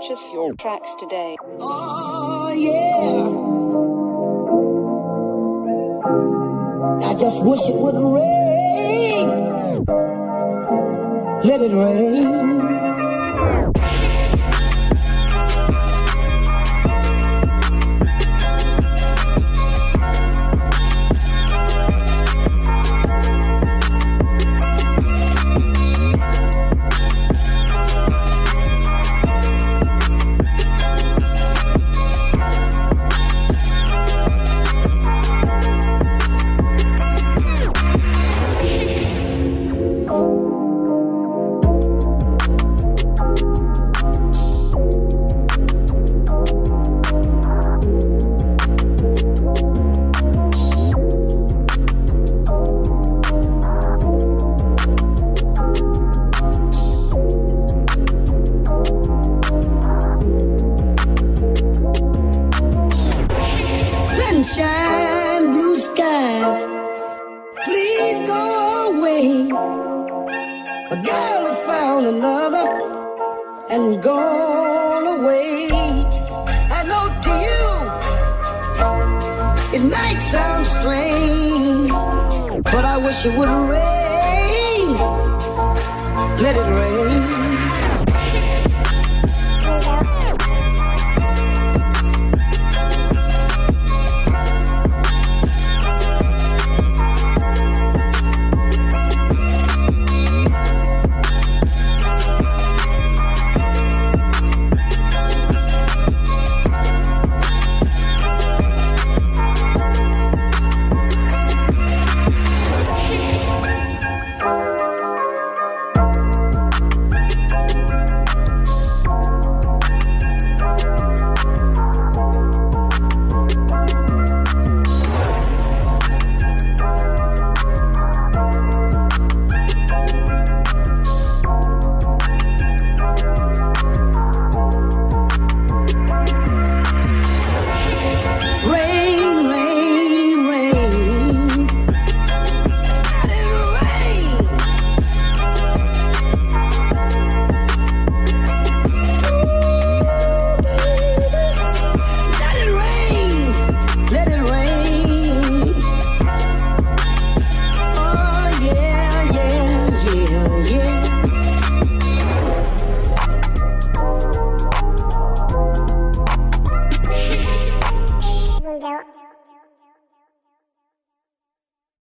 Purchase your tracks today. Oh, yeah. I just wish it would rain. Let it rain. Sunshine, blue skies, please go away. A girl has found another and gone away. I know to you, it might sound strange, but I wish it would rain. Let it rain.